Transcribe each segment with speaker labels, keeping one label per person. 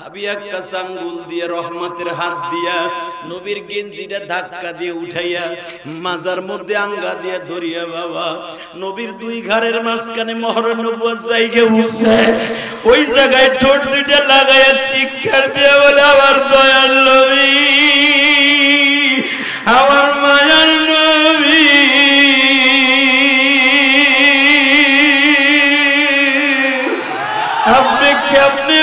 Speaker 1: হাবি একটা চাঙ্গুল দিয়ে রহমতের হাত দিয়া নবীর গেঞ্জিটা ধাক্কা দিয়ে উঠাইয়া মাজার মধ্যে আঙ্গা দিয়ে ধরিয়া, বাবা, নবীর দুই ঘরের মাঝখানে মহর নবুয়ার জায়গা উঠছে। ওই জায়গায় ঠোঁট দুইটা লাগাইয়া চিৎকার দিয়ে বলে দয়াল নবী, আমার মায়ার নবী, আপনি কেমনে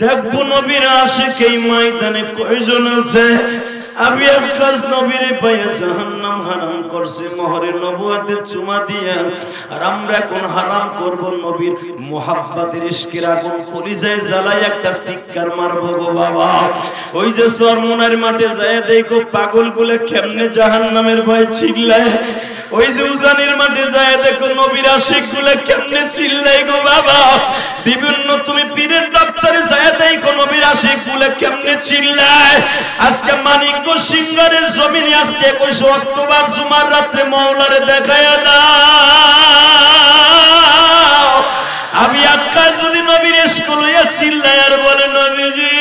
Speaker 1: দেখব নবীর আশিক এই ময়দানে কয়জন আছে? আমি আকাশ নবীর পায়ে জাহান্নাম হারাম করছে, মোহরে নবুয়াতে চুমা দিয়া। আর আমরা এখন হারাম করব নবীর মোহাব্বতের ইশকের আগুন, কলিজায় জ্বালাই একটা শিকার মারব গো বাবা। ওই যে সরমনার মাঠে যায় দেখো পাগলগুলো কেমনে জাহান্নামের ভয় চিল্লায় ওই যে উজানির মাঠে যায়, দেখো নবীর আশিকগুলো কেমনে চিল্লাই গো বাবা। বিভিন্ন তুমি পীরের দপ্তরে যায়, দেখো নবীর আশিকগুলো কেমনে চিল্লায়। আজকে মানিক সিঙ্গারের জমিনে আজকে একুশে অক্টোবর জুমার রাত্রে মৌলারে দেখায় দাও। আমি আকাশ যদি নবীর স্কুল হইয়া চিল্লাই আর বলে, নবীজি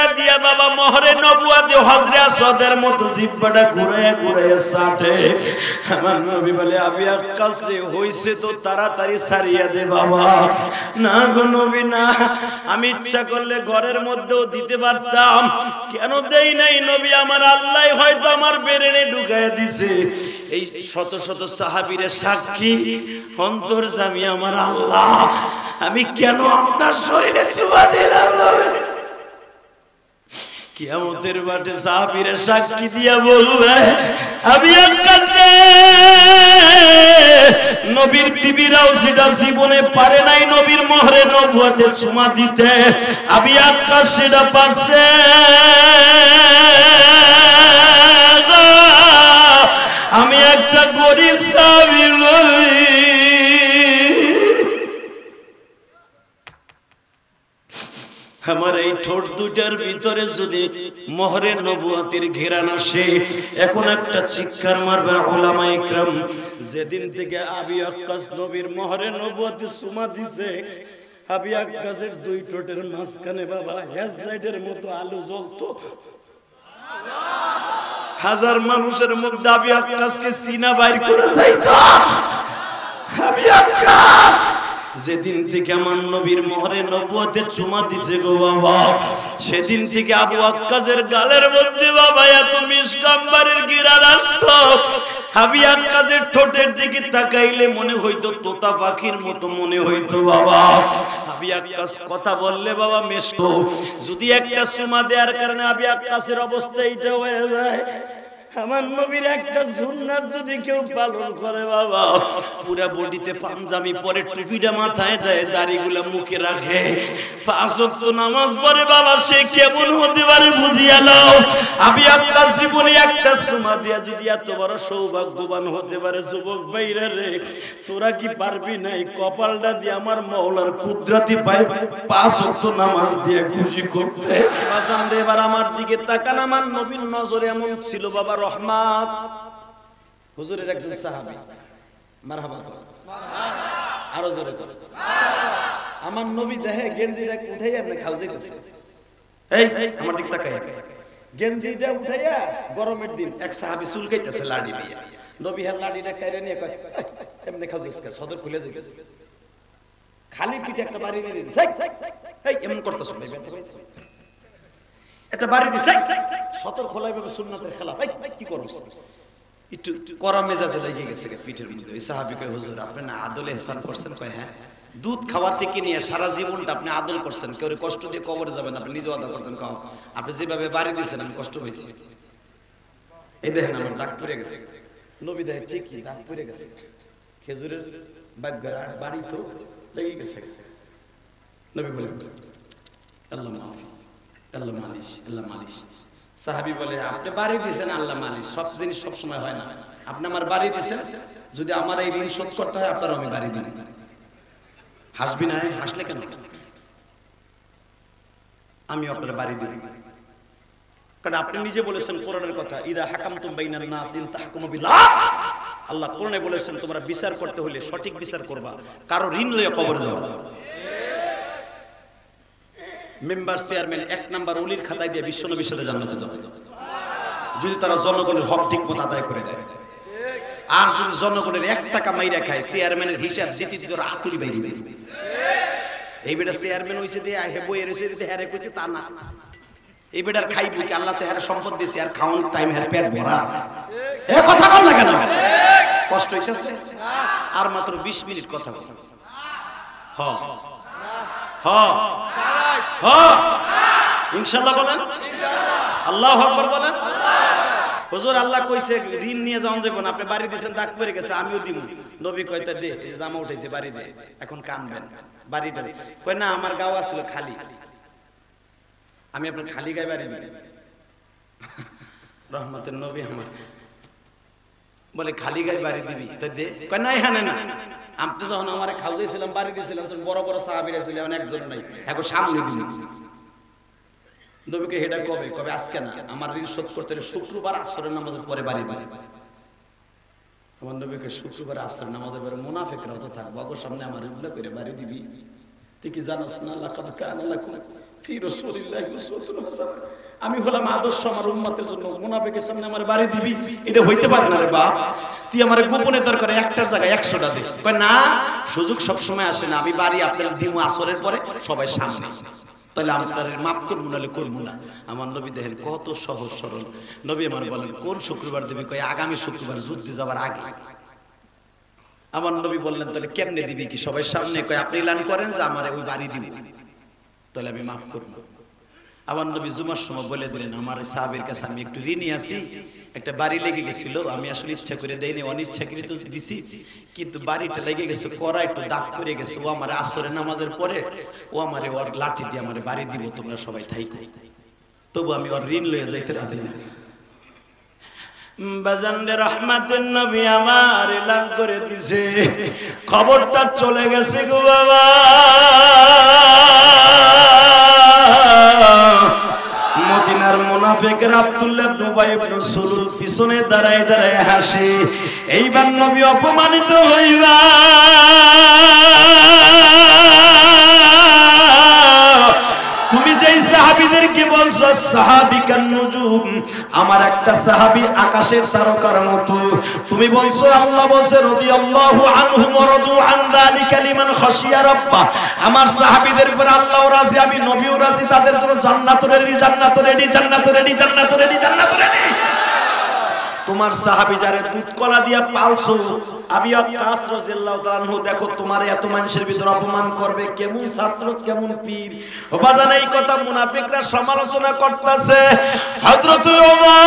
Speaker 1: জিব্বাটা দিয়া বাবা, মহরে নবুয়া দিয়ে হজরে আসাদের মতো জিব্বাটা ঘুরাইয়া ঘুরাইয়া সাটে। আমার নবী বলে আমি আকাশ হইছে তো তাড়াতাড়ি সারিয়া দে বাবা। না গো নবী, না। আমি ইচ্ছা করলে ঘরের মধ্যেও দিতে পারতাম। কেন দেই নাই নবী? আমার আল্লাহ হয়তো আমার বেরেনে ঢুকাইয়া দিছে। এই শত শত সাহাবীরে সাক্ষী, অন্তর জামি আমার আল্লাহ। আমি কেন আপনার শরীরে চুয়া দিলাম? কিয়ামতের মাঠে সাহাবীরা সাক্ষী দিয়া বলবে, আমি নবীর বিবিরাও সেটা জীবনে পারে নাই নবীর মোহরে নবুয়াতে চুমা দিতে। আমি আকাশ সেটা পারছে আমি একটা গরিব সাহাবী নবী আমার এই ঠোঁট দুটার ভিতরে যদি মোহরে নবুয়াতির ঘেরান আসে, এখন একটা চিৎকার মারবে ওলামা ইকরাম। যেদিন থেকে আবি আক্কাস নবীর মোহরে নবুয়াতি সুমা দিছে, আবি আক্কাসের দুই ঠোঁটের মাঝখানে বাবা হেজলাইটের মতো আলো জ্বলতো। হাজার মানুষের মধ্যে আবি আক্কাসকে সিনা বাইর করে যাইতো। আবি আক্কাস! যেদিন থেকে আমার নবীর মোহরে নবুয়াতে চুমা দিছে গো বাবা, সেদিন থেকে আবু আক্কাসের গালের মধ্যে বাবা, এত মিসকাম্বারের গিরার আসতো। আবি আক্কাসের ঠোঁটের দিকে তাকাইলে মনে হইতো তোতা পাখির মতো মনে হইতো বাবা। আবি আক্কাস কথা বললে বাবা মেশো যদি একটা চুমা দেওয়ার কারণে আবি আক্কাসের অবস্থা এইটা হয়ে যায়। আমার নবীর একটা সুন্নাত যদি কেউ পালন করে, বাবা। পুরা বডিতে পাঞ্জাবি পরে টুপিটা মাথায় দেয়, দাড়িগুলা মুখে রাখে। পাঁচ ওয়াক্ত নামাজ পড়ে, বাবা, সে কেমন হতে পারে বুঝিয়া নাও। আমি আপনার জীবনে একটা সুমা দিয়া যদি এত বড় সৌভাগ্যবান হতে পারে, যুবক ভাইরা রে, তোরা কি পারবি নাই? কপালটা দিয়ে আমার মৌলার কুদরাতি পাই পাঁচ ওয়াক্ত নামাজ দিয়ে খুশি করতে। এবার আমার দিকে তাকান, আমার নবীর নজরে এমন ছিল, বাবা রহমাত। হুজুরের একজন সাহাবী। মারহাবা। আরও জোরে করে। আমার নবী দেহে গেঞ্জিটা উঠাইয়া আপনি খাও যাইতেছে। এই আমার দিক তাকাই গেঞ্জিটা উঠাইয়া গরমের দিন এক সাহাবী চুলকাইতেছে লাড়ি দিয়ে। নবী হ্যাঁ লাড়িটা কাইরে নিয়ে কয় এমনি খাও যাইতেছে সদর খুলে যাইতেছে খালি পিঠে একটা বাড়ি মেরে এই এমন করতেছ একটা বাড়ি দিছে। সতর খোলাই ভাবে সুন্নাতের খেলা এই, কি করছ একটু করা মেজাজে লেগে গেছে পিঠের মধ্যে ওই সাহাবি কয় হুজুর আপনি না আদলে হেসান করছেন? কয় হ্যাঁ। দুধ খাওয়া থেকে নিয়ে সারা জীবনটা আপনি আদল করছেন। কেউ কষ্ট দিয়ে কবরে যাবেন আপনি নিজে আদা করছেন। কাও আপনি যেভাবে বাড়ি দিয়েছেন আমি কষ্ট হয়েছি এই দেখেন আমার দাগ পড়ে গেছে। নবী দেখে ঠিকই দাগ পড়ে গেছে। খেজুরের বাড়ি তো লেগে গেছে নবী বলে আল্লাহ মাফি। আল্লাহ মালিশ আল্লাহ মালিশ। সাহাবি বলে, আপনি বাড়ি দিয়েছেন আল্লাহ মালিক সব জিনিস হয় না। আপনি আমার বাড়ি দিয়েছেন, যদি আমার এই ঋণ শোধ করতে হয় আপনার আমি বাড়ি হাসবি না হাসলে কেন? আমি আপনার বাড়ি দিই কারণ আপনি নিজে বলেছেন কোরআনের কথা, ইদা হাকাম তুম আল্লাহ কোরআনে বলেছেন, তোমরা বিচার করতে হলে সঠিক বিচার করবা, কারও ঋণ লইয়া কবরে যাওয়া মেম্বার চেয়ারম্যান এক নাম্বার উলির খাতায় দিয়ে বিশ্ব নবীর সাথে জান্নাতে যাবে। যদি তারা জনগণের হক ঠিক মতো আদায় করে দেয়। আর যদি জনগণের এক টাকা মাইরা খায়, চেয়ারম্যানের হিসাব দিতে দিতে ওরা আতুরি বাইরে বেরবে এই বেটা চেয়ারম্যান হইছে দিয়ে হে বইয়ের হয়েছে দিয়ে হ্যারে কইছে, তা না। এই বেটার খাইব কি? আল্লাহ তো হ্যারে সম্পদ দিয়েছে, আর খাওয়ান টাইম হ্যারে পেট ভরা আছে। এ কথা কম না কেন? কষ্ট হইতেছে। আর মাত্র 20 মিনিট কথা বল। হ। হ। হ ইনশাআল্লাহ বলেন। আল্লাহ আকবার বলেন। হুজুর, আল্লাহ কইছে, ঋণ নিয়ে যাওন যাবেন আপনি বাড়ি দিয়েছেন, দাগ পড়ে গেছে, আমিও দিব নবী কয়তা দে জামা উঠেছে বাড়ি দে। এখন কানবেন, বাড়িটা কই না, আমার গাও আসলো খালি। আমি আপনার খালি গায়ে বাড়ি দিই রহমতের নবী আমার। বলে, খালি গায়ে বাড়ি দিবি? তো দে। কয়, না, এখানে না। তো যখন আমার খাওয়াইছিলাম বাড়ি দিয়েছিলাম বড় বড় সাহাবিরা ছিল একজন নাই। এখন সামনে দিবি নবীকে হেডা কবে? কবে? আজকে না। আমার ঋণ শোধ করতে শুক্রবার আসরের নামাজের পরে বাড়ি বাড়ি। আমার নবীকে শুক্রবার আসরের নামাজের পরে মুনাফেকরা হতে থাকব। আগো সামনে আমার উল্লেখ করে বাড়ি দিবি। তুই কি জানোস না? লাকাদ কানা লাকুম আমি হলাম আদর্শ আমার উম্মতের জন্য। মুনাফিকের সামনে আমার বাড়ি দিবি। এটা হইতে পারে না রে বাপ। তুই আমার গোপনে দরকার একটা জায়গায় একশোটা দে। না, সুযোগ সব সময় আসে না। আমি বাড়ি আপনার দিমু আসরের পরে, সবাই সামনে। তাহলে আপনার মাফ করব, নাহলে করব না। আমার নবী দেখেন কত সহজ সরল। নবী আমার বলেন, কোন শুক্রবার দিবি? কয়, আগামী শুক্রবার যুদ্ধে যাওয়ার আগে। আমার নবী বললেন, তাহলে কেমনে দিবি কি? সবাই সামনে কয়, আপনি এলান করেন যে আমার ওই বাড়ি দিবি। তাহলে আমি মাফ করব। আমার নবী জুমার সময় বলে দিলেন, আমার সাহাবের কাছে আমি একটু ঋণী আছি, একটা বাড়ি লেগে গেছিল, আমি আসলে ইচ্ছা করে দেইনি অনিচ্ছাকৃত দিছি, কিন্তু বাড়িটা লেগে গেছে করা একটু দাগ করে গেছে, ও আমার আসরে নামাজের পরে, ও আমার ওর লাঠি দিয়ে আমার বাড়ি দিব, তোমরা সবাই থাইকো। তবু আমি ওর ঋণ লয়ে যাইতে রাজি না। বাজানদের রহমাতের নবী আমার করে দিছে, খবরটা চলে গেছে গো বাবা। মদিনার মুনাফিকের আব্দুল্লাহ ইবনে উবাই ইবনে সুলুল পিছনে দাঁড়ায় দাঁড়ায় হাসে। এইবার নবী অপমানিত হইবা সাহাবীদেরকে বলছো? সাহাবিকান নুজুম। আমার একটা সাহাবী আকাশের তারকার মতো। তুমি বলছো, আল্লাহ বলছে, রাদিয়াল্লাহু আনহুম ওয়া রাদু আন যালিকা লিমান খাশিয়া রাব্বা। আমার সাহাবীদের উপর আল্লাহও রাজি, আমি নবীও রাজি, তাদের জন্য জান্নাত রেডি জান্নাত রেডি জান্নাত রেডি জান্নাত রেডি জান্নাত রেডি। তোমার সাহাবী যারে দুধ কলা দিয়া পালছো আমি আব্বাস রাদিয়াল্লাহু তাআলা দেখো তোমার এত মানুষের ভিতর অপমান করবে, কেমন ছাত্র, কেমন পীর। বাজান, এই কথা মুনাফিকরা সমালোচনা করতেছে। হযরত ওমর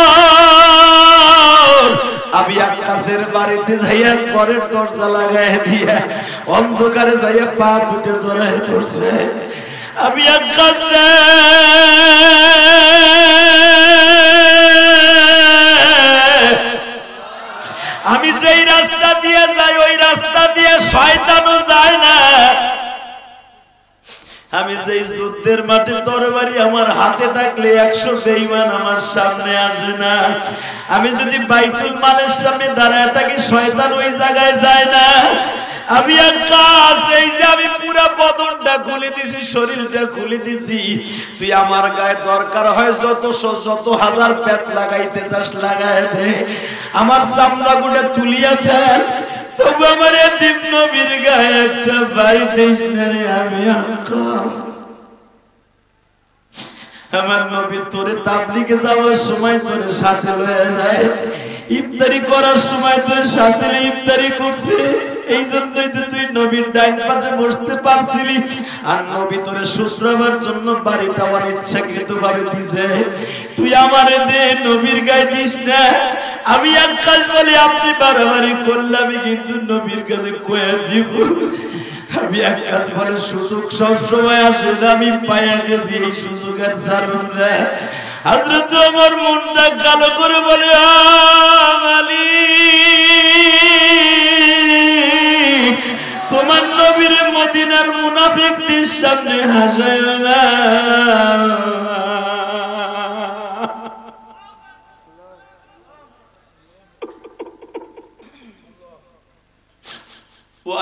Speaker 1: আমি আব্বাসের বাড়িতে যাইয়া দরজা লাগায় দিয়া অন্ধকারে যাইয়া পা দুটে জড়ায় ধরছে। আমি আব্বাস যেই মাঠে তরবারি আমার হাতে থাকলে একশো বেইমান আমার সামনে আসে না। আমি যদি বাইতুল মালের সামনে দাঁড়ায় থাকি, শয়তান ওই জায়গায় যায় না। আমি এক কাজ, এই যে আমি পুরা বদনটা খুলে দিছি, শরীরটা খুলে দিছি। তুই আমার গায়ে দরকার হয় যত যত হাজার পেট লাগাইতে চাস, লাগায় দে। আমার চামড়া গুলো তুলিয়া ফেল। তবু আমার এতিম নবীর গায়ে একটা বাড়ি দিস না রে আমি আকাশ আমার নবী তোরে তাবলিগে যাওয়ার সময় তোরে সাথে লয়ে যায়। ইফতারি করার সময় তোরে সাথে ইফতারি করছে। এই জন্যই তো তুই নবীর ডাইন পাশে বসতে পারছিলি। আর নবী তোরে শুশ্রাবার জন্য বাড়িটা আমার ইচ্ছাকৃত ভাবে দিছে। তুই আমারে দে, নবীর গায়ে দিস না। আমি এক কাজ বলি, আপনি বাড়াবাড়ি করলে আমি কিন্তু নবীর কাছে কয়ে দিব। আমি এক কাজ বলে সুযোগ সবসময় আসে না, আমি পাইয়া গেছি, এই সুযোগ আর ছাড়ব না হযরত আমার মনটা কালো করে বলে মালিক তোমার নবীর মদিনার মুনাফিকদের সামনে হাসায় না।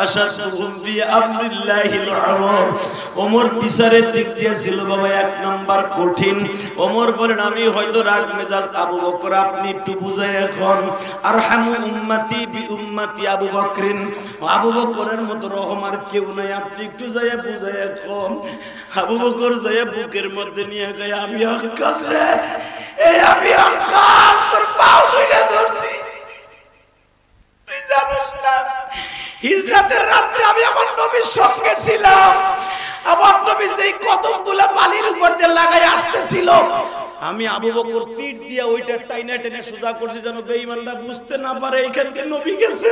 Speaker 1: ওয়াশাদুহুম ফি আমরিল্লাহিল আমর ওমর বিচারের দিক দিয়ে ছিল বাবা এক নাম্বার কঠিন। ওমর বলেন, আমি হয়তো রাগ মেজাজ আবু বকর, আপনি একটু বুঝাই এখন। আর হামু উম্মতি বি উম্মতি আবু বকরিন। আবু বকরের মতো রহম আর কেউ নাই। আপনি একটু যাইয়া বুঝাই এখন। আবু বকর যাইয়া বুকের মধ্যে নিয়ে গিয়ে, আমি আকাশ রে, এই আমি আকাশ তোর পাও ধরে ধরছি। তুই জানিস না হিজরাতের রাত্রে আমি আমার নবীর সঙ্গে ছিলাম। আমার নবী যেই কদমগুলা বালির উপর দিয়ে লাগাই আসতেছিল। আমি আবু বকর পিঠ দিয়ে ওইটা টাইনা টেনে সোজা করছি যেন বেঈমানরা বুঝতে না পারে এইখান থেকে নবী গেছে।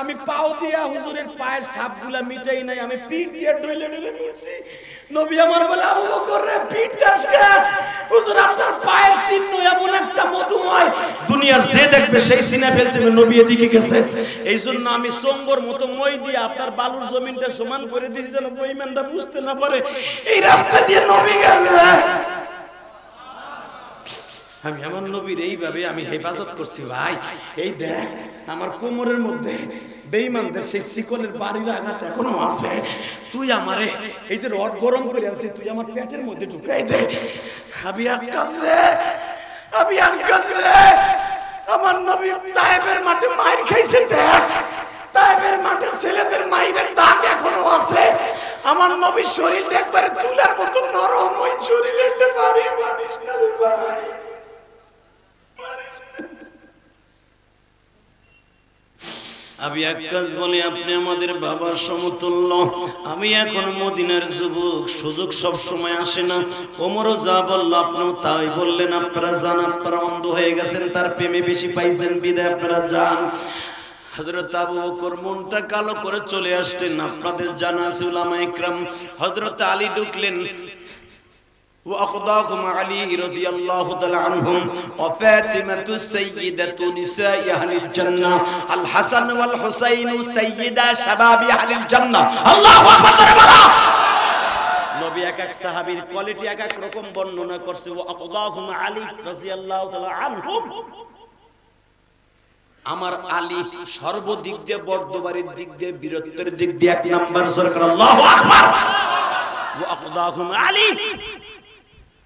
Speaker 1: আমি পাও দিয়া হুজুরের পায়ের ছাপগুলা মিটাই নাই, আমি পিঠ দিয়ে ডইলে ডইলে মুছছি নবী আমার বলে, আবু বকর রে, পিঠ হুজুর, আপনার পায়ের চিহ্ন এমন একটা মধুময়। দুনিয়ার যে দেখবে সেই সিনে ফেলছে নবী এদিকে গেছে। এই জন্য আমি সোমবার মতো মই দিয়ে আপনার বালুর জমিনটা সমান করে দিয়েছি যেন বইম্যানরা বুঝতে না পারে। এই রাস্তা দিয়ে নবী গেছে। আমি আমার নবীর এইভাবে আমি হেফাজত করছি, ভাই। এই দেখ, আমার কোমরের মধ্যে বেঈমানদের সেই শিকলের বাড়ির আঘাত এখনও আছে। তুই আমারে এই যে রড গরম করে আছিস তুই আমার পেটের মধ্যে ঢুকাই দে। আমি আকাশ রে আমি আকাশ রে আমার নবী তায়েবের মাঠে মাইর খাইছে, দেখ। তায়েবের মাঠের ছেলেদের মাইরের দাগ এখনও আছে। আমার নবীর শরীর একবারে তুলার মতো নরম ওই শরীরের বাড়ি রে ভাই। আমি এক কাজ বলি, আপনি আমাদের বাবার সমতুল্য। আমি এখন মদিনার যুবক, সুযোগ সব সময় আসে না। ওমরও যা বলল আপনিও তাই বললেন। আপনারা যান, আপনারা অন্ধ হয়ে গেছেন, তার প্রেমে বেশি পাইছেন। বিদায়, আপনারা যান। হযরত আবু বকর মনটা কালো করে চলে আসলেন। আপনাদের জানা আছে উলামা ইকরাম হযরত আলী ঢুকলেন। وأقضاكم علي رضي الله تعالى عنهم وفاطمة سيدة نساء أهل الجنة الحسن والحسين سيدا شباب أهل الجنة الله أكبر নবী এক এক সাহাবীর কোয়ালিটি এক এক রকম বর্ণনা করছে ও আকদাহুম আলী রাদিয়াল্লাহু তাআলা আনহুম আমার আলী সর্বদিক দিয়ে বর্ধবাড়ির দিক দিয়ে বীরত্বের দিক দিয়ে এক নাম্বার সরকার আল্লাহু আকবার ও আকদাহুম আলী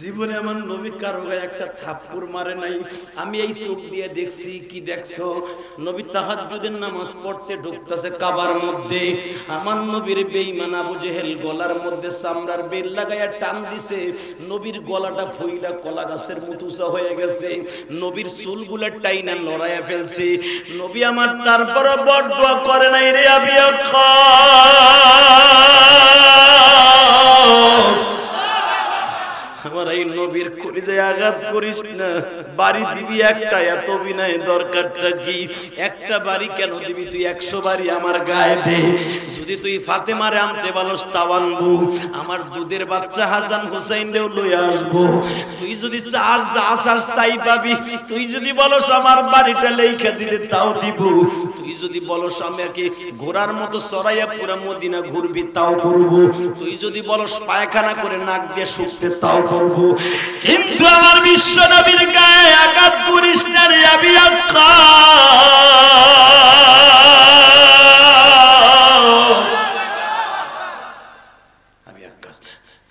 Speaker 1: জীবনে আমার নবী কারও গায়ে একটা থাপ্পড় মারে নাই। আমি এই চোখ দিয়ে দেখছি, কি দেখছ? নবী তাহাজ্জুদের নামাজ পড়তে ঢুকতেছে কাবার মধ্যে। আমার নবীর বেঈমান আবু জেহেল গলার মধ্যে চামড়ার বেল লাগাইয়া টান দিছে। নবীর গলাটা ফইলা কলা গাছের মুতুসা হয়ে গেছে। নবীর চুলগুলা টাইনা লড়াইয়া ফেলছে। নবী আমার তারপরে বড় দোয়া করে নাই রে আবি আকাশ আমার এই নবীর কলিজায় আঘাত করিস না। বাড়ি দিবি একটা, এত বিনয় দরকারটা কি? একটা বাড়ি কেন দিবি তুই? একশো বাড়ি আমার গায়ে দে। যদি তুই ফাতেমারে আনতে পারস, তাও আনব। আমার দুধের বাচ্চা হাসান হুসাইন রেও লই আসব। তুই যদি চার যা চাস তাই পাবি। তুই যদি বলস আমার বাড়িটা লেখা দিলে তাও দিব। তুই যদি বলস আমাকে ঘোড়ার মতো চড়াইয়া পুরা মদিনা ঘুরবি, তাও করব। তুই যদি বলস পায়খানা করে নাক দিয়ে শুকতে, তাও করব। কিন্তু আমার বিশ্ব নবীর গায়ে আঘাত করিস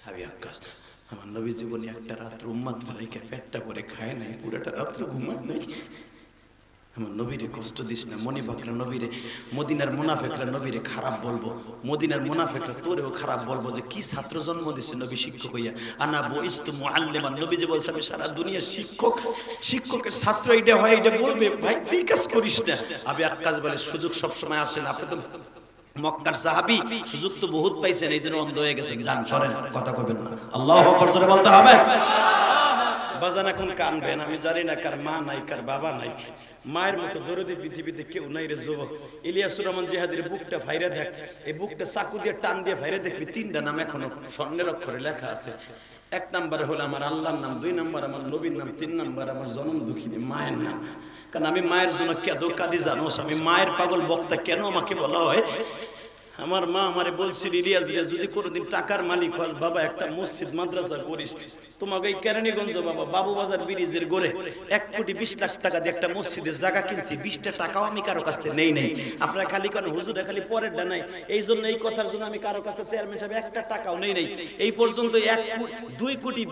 Speaker 1: আমি আমার নবী জীবনে একটা রাত্র উম্মাত্রা রেখে পেটটা করে খায় নাই, পুরোটা রাত্র ঘুমায় নাই। আমার নবীরে কষ্ট দিস না, মনি বাকরা নবীরে, মদিনার মুনাফেকরা নবীরে খারাপ বলব, মদিনার মুনাফেকরা তোরেও খারাপ বলব যে কি ছাত্র জন্ম দিচ্ছে নবী শিক্ষক হইয়া। আনা বইস্তু মুআল্লিমান নবী যে বলছে, আমি সারা দুনিয়ার শিক্ষক, শিক্ষকের ছাত্র এইটা হয় এটা বলবে, ভাই, তুই কাজ করিস না। আমি এক কাজ বলে, সুযোগ সব সময় আসে না। আপনি তো মক্কার সাহাবী, সুযোগ তো বহুত পাইছেন, এই জন্য অন্ধ হয়ে গেছে জান সরেন, কথা কইবেন না। আল্লাহু আকবার, জোরে বলতে হবে। বাজান এখন কানবেন আমি জানি না কার মা নাই, কার বাবা নাই। মায়ের মতো দরদি পৃথিবীতে কেউ নাই রে যুবক। ইলিয়াসুর রহমান জিহাদের বুকটা ভাইরে দেখ, এই বুকটা চাকু দিয়ে টান দিয়ে ভাইরে দেখবি, তিনটা নাম এখনও স্বর্ণের অক্ষরে লেখা আছে। এক নাম্বার হলো আমার আল্লাহর নাম, দুই নাম্বার আমার নবীর নাম, তিন নাম্বার আমার জনম দুঃখিনী মায়ের নাম। কারণ আমি মায়ের জন্য কেদ কাদি জানোস আমি মায়ের পাগল বক্তা কেন আমাকে বলা হয়? আমার মা আমারে বলছিল, ইলিয়াস যদি কোনোদিন টাকার মালিক হয় বাবা, একটা মসজিদ, মাদ্রাসা করিস। তোমাকে কেরানীগঞ্জ বাবা বাবু বাজার ব্রিজের গড়ে এক কোটি বিশ লাখ টাকা দিয়ে একটা মসজিদের জায়গা কিনছি, বিশটা টাকাও আমি কারও কাছ থেকে নেই নেই। আপনারা খালি কেন, হুজুরে খালি পরের ডা নাই। এই জন্য এই কথার জন্য আমি কারও কাছে চেয়ারম্যান সাহেব একটা টাকাও নেই নেই। এই পর্যন্ত এক দুই কোটি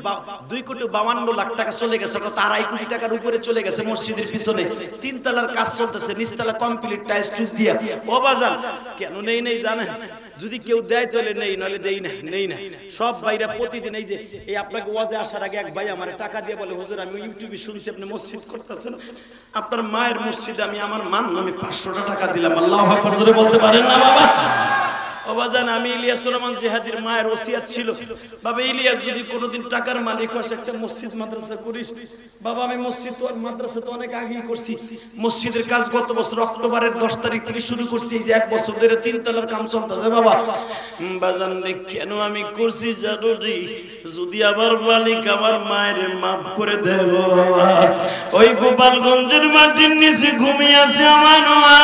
Speaker 1: দুই কোটি বাউান্ন লাখ টাকা চলে গেছে কত আড়াই কোটি টাকার উপরে চলে গেছে মসজিদের পিছনে। তিন তলার কাজ চলতেছে, নিচতলা কমপ্লিট টাইলস টুস দিয়া। ও বাজার, কেন নেই নেই জানেন? যদি কেউ দেয় তাহলে নেই, নাহলে দেই না, নেই না। সব ভাইরা প্রতিদিন এই যে, এই আপনাকে ওয়াজে আসার আগে এক ভাই আমার টাকা দিয়ে বলে, হুজুর, আমি ইউটিউবে শুনছি, আপনি মসজিদ করতেছেন। আপনার মায়ের মসজিদে আমি, আমার মান আমি পাঁচশোটা টাকা দিলাম। আল্লাহ বলতে পারেন না বাবা? অবাজান আমি ইলিয়াস রহমান জেহাদির মায়ের ওসিয়াত ছিল। বাবা ইলিয়াস যদি কোনোদিন টাকার মালিক হস একটা মসজিদ মাদ্রাসা করিস। বাবা আমি মসজিদ তো আর মাদ্রাসা তো অনেক আগেই করছি। মসজিদের কাজ গত বছর অক্টোবরের দশ তারিখ থেকে শুরু করছি। যে এক বছর ধরে তিন তলার কাম চলতেছে বাবা। বাজান কেন আমি করছি জানো রে? যদি আবার মালিক আমার মায়ের মাফ করে দেব ওই গোপালগঞ্জের মাটির নিচে ঘুমিয়ে আছে আমার মা,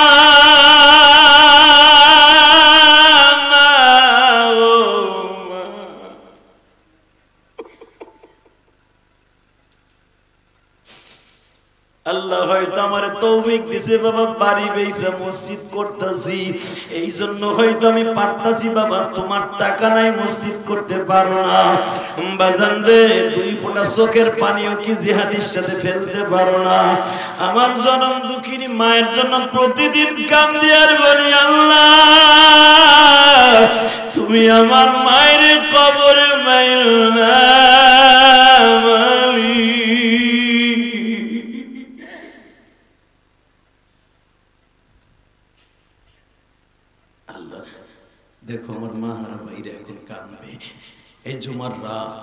Speaker 1: আল্লাহ হয়তো আমার তৌফিক দিছে, বাবা, বাড়ি বেইসা মসজিদ করতেছি। এই জন্য হয়তো আমি পারতাছি, বাবা, তোমার টাকা নাই, মসজিদ করতে পারো না। বাজান রে, দুই ফোঁটা চোখের পানিও কি জিহাদির সাথে ফেলতে পারো না? আমার জনম দুঃখিনী মায়ের জন্য প্রতিদিন কাম দিয়ার বলি, আল্লাহ, তুমি আমার মায়ের কবরে মাইল না মালিক। আল্লাহ দেখো আমার মা হারা বাইরে এখন কাঁদবে এই জুমার রাত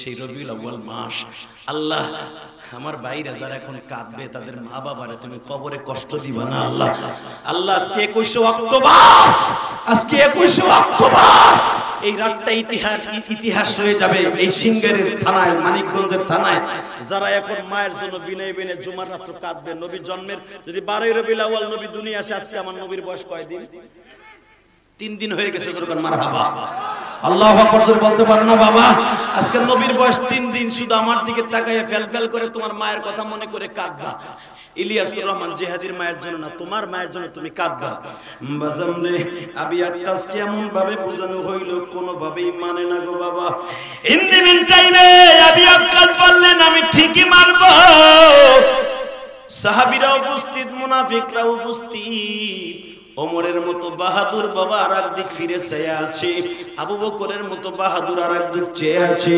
Speaker 1: সেই রবিউল মাস। আল্লাহ, আমার যারা এখন কাঁদবে, তাদের মা বাবারে তুমি কবরে কষ্ট দিবা না, আল্লাহ। আল্লাহ, আজকে একুশে অক্টোবর, আজকে একুশে অক্টোবর। এই রাতটা ইতিহাস ইতিহাস হয়ে যাবে এই সিঙ্গারের থানায়, মানিকগঞ্জের থানায়। যারা এখন মায়ের জন্য বিনয় বিনে জুমার রাত্র কাঁদবে, নবী জন্মের, যদি বারোই রবিউল আউয়াল নবী দুনিয়া আসে, আজকে আমার নবীর বয়স কয়দিন? তিন দিন হয়ে গেছে মার হাবা আল্লাহ আকবার বলতে পারো না, বাবা? আজকে নবীর বয়স তিন দিন, শুধু আমার দিকে তাকাইয়া ফেল ফেল করে তোমার মায়ের কথা মনে করে কাঁদবা। ইলিয়াসুর রহমান, জিহাদির মায়ের জন্য না, তোমার মায়ের জন্য তুমি কাঁদবা। বাজাম রে, আবি আকাশ কেমন ভাবে বোঝানো হইল কোনো ভাবেই মানে না গো বাবা। ইন দি মিন টাইমে আবি আকাশ বললেন, আমি ঠিকই মারবো সাহাবীরা উপস্থিত, মুনাফিকরা উপস্থিত। ওমরের মতো বাহাদুর বাবা আর একদিক ফিরে চেয়ে আছে, আবু বকরের মতো বাহাদুর আর একদিক চেয়ে আছে।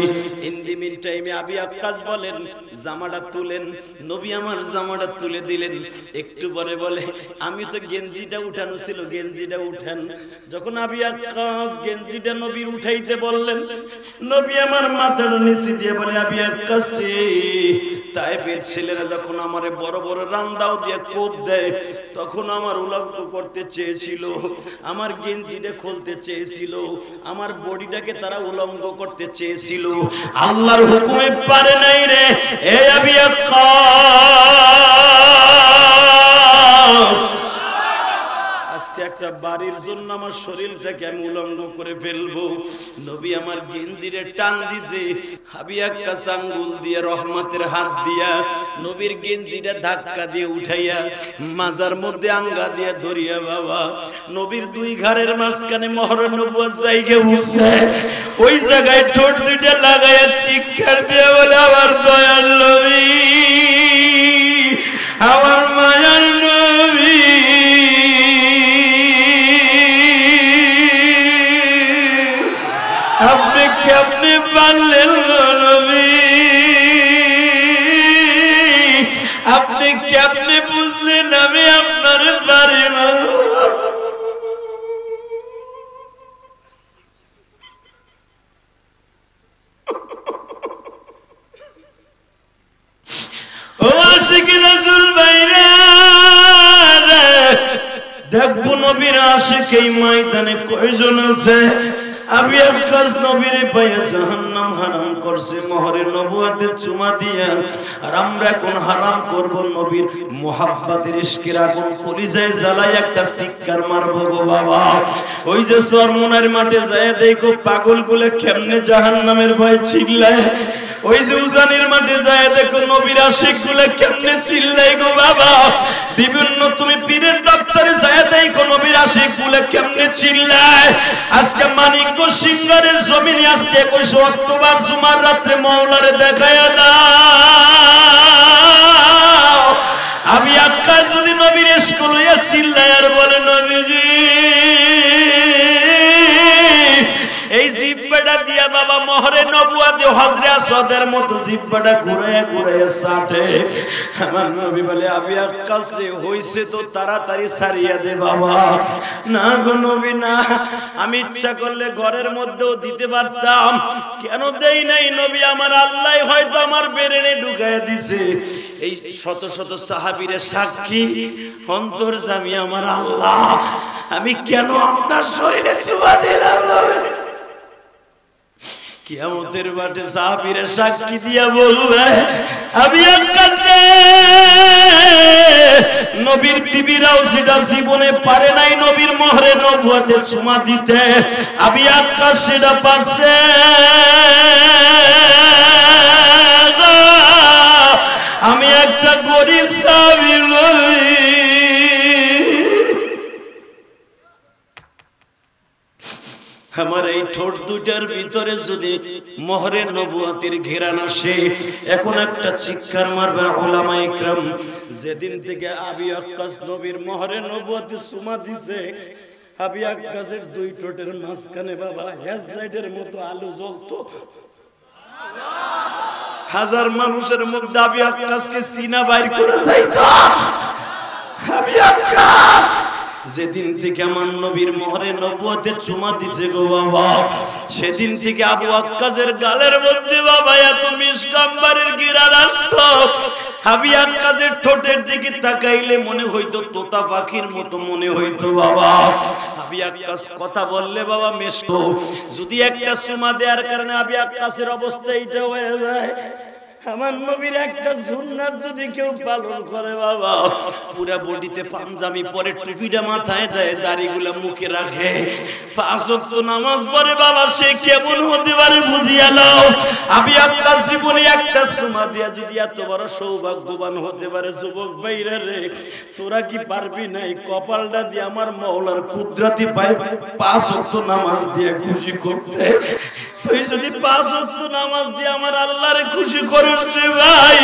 Speaker 1: ইন দি মিন টাইমে আবি আক্কাস বলেন, জামাটা তুলেন। নবী আমার জামাটা তুলে দিলেন। একটু পরে বলে, আমি তো গেঞ্জিটা উঠানো ছিল, গেঞ্জিটা উঠান। যখন আবি আক্কাস গেঞ্জিটা নবীর উঠাইতে বললেন, নবী আমার মাথাটা নিচে দিয়ে বলে, আবি আক্কাস রে, তাইপের ছেলেরা যখন আমারে বড় বড় রান্দাও দিয়ে কোপ দেয় তখন আমার উলঙ্গ করতে চেয়েছিল, আমার গেঞ্জিটা খুলতে চেয়েছিল, আমার বডিটাকে তারা উলঙ্গ করতে চেয়েছিল। আল্লাহর হুকুমে পারে নাই রে, এ আবি একটা বাড়ির জন্য আমার শরীরটাকে আমি উলঙ্গ করে ফেলব। নবী আমার গেঞ্জিরে টান দিছে হাবিয়া কাসাঙ্গুল দিয়ে, রহমতের হাত দিয়া নবীর গেঞ্জিটা ধাক্কা দিয়ে উঠাইয়া মাজার মধ্যে আঙ্গা দিয়ে ধরিয়া, বাবা, নবীর দুই ঘরের মাঝখানে মহর নবুয়ার জায়গা উঠছে। ওই জায়গায় ঠোঁট দুইটা লাগাইয়া চিৎকার দিয়ে বলে, আমার দয়াল নবী, আমার মায়ার আপনি কেমনি পারলেন নবী? আপনি কেমনি বুঝলেন আমি আপনার পারি না দেখব নবীর আশিক এই ময়দানে কয়জন আছে? আমি আকাশ নবীর পায়ে জাহান্নাম হারাম করছে, মোহরে নবুয়াতে চুমা দিয়া। আর আমরা এখন হারাম করব নবীর মোহাব্বতের ইশকের আগুন, কলিজায় জ্বালাই একটা শিকার মারবো গো বাবা। ওই যে সরমুনার মাঠে যায় দেখো পাগল গুলে কেমনে জাহান্নামের ভয় চিল্লায়। ওই যে উজানির মাঠে যায়, দেখো নবীর আশিকগুলো কেমনে চিল্লাই গো বাবা। বিভিন্ন তুমি পীরের দপ্তরে যায়, দেখো নবীর আশিকগুলো কেমনে চিল্লায়। আজকে মানিক সিঙ্গারের জমিনে আজকে একুশে অক্টোবর জুমার রাত্রে মৌলারে দেখায় দাও। আমি আকাশ যদি নবীর স্কুল হইয়া চিল্লাই আর বলে, নবীজি জিব্বাটা দিয়া বাবা, মহরে নবুয়াতে হজরে আসদের মতো জিব্বাটা ঘুরাইয়া ঘুরাইয়া সাটে। আমার নবী বলে আমি আকাশ হইছে তো তাড়াতাড়ি সারিয়া দে বাবা। না গো নবী, না। আমি ইচ্ছা করলে ঘরের মধ্যেও দিতে পারতাম। কেন দেই নাই নবী, আমার আল্লাহ হয়তো আমার বেরেনে ঢুকাইয়া দিছে। এই শত শত সাহাবীরের সাক্ষী, অন্তর জামি আমার আল্লাহ। আমি কেন আপনার শরীরে চুমা দিলাম নবী? কিয়ামতের মাঠে সাহাবীরা সাক্ষী দিয়া বলবে, আমি আকাশে নবীর বিবিরাও সেটা জীবনে পারে নাই, নবীর মহরে নবুয়াতে চুমা দিতে। আমি আকাশ সেটা পারছে আমি একটা গরিব সাহাবী নবী আমার এই ঠোঁট দুটার ভিতরে যদি মোহরে নবুয়াতির ঘেরান আসে, এখন একটা চিৎকার মারবে ওলামা ইকরাম। যেদিন থেকে আবি আক্কাস নবীর মোহরে নবুয়াতি সুমা দিছে, আবি আক্কাসের দুই ঠোঁটের মাঝখানে বাবা হেজলাইটের মতো আলো জ্বলতো। হাজার মানুষের মুখ দাবি আক্কাসকে সিনা বাইর করে যাইতো। আবি আক্কাস! যেদিন থেকে আমার নবীর মোহরে নবুয়াতে চুমা দিছে গো বাবা, সেদিন থেকে আবু আক্কাসের গালের মধ্যে বাবা, এত মিসকাম্বারের গিরার আসতো আবি আক্কাসের ঠোঁটের দিকে তাকাইলে মনে হইতো তোতা পাখির মতো মনে হইতো বাবা। আবি আক্কাস কথা বললে বাবা মেশো যদি একটা চুমা দেওয়ার কারণে আবি আক্কাসের অবস্থা এইটা হয়ে যায়। আমার নবীর একটা সুন্নাত যদি কেউ পালন করে বাবা, পুরা বডিতে পাঞ্জাবি পরে টুপিটা মাথায় দেয়, দাড়িগুলা মুখে রাখে। পাঁচ ওয়াক্ত নামাজ পড়ে বাবা, সে কেমন হতে পারে বুঝিয়া নাও। আমি আপনার জীবনে একটা সুমা দিয়া যদি এত বড় সৌভাগ্যবান হতে পারে যুবক ভাইরা রে, তোরা কি পারবি নাই? কপালটা দিয়ে আমার মৌলার কুদরতি পাই পাঁচ ওয়াক্ত নামাজ দিয়ে খুশি করতে। তুই যদি পাঁচ নামাজ দিয়ে আমার আল্লাহরে খুশি করিস রে ভাই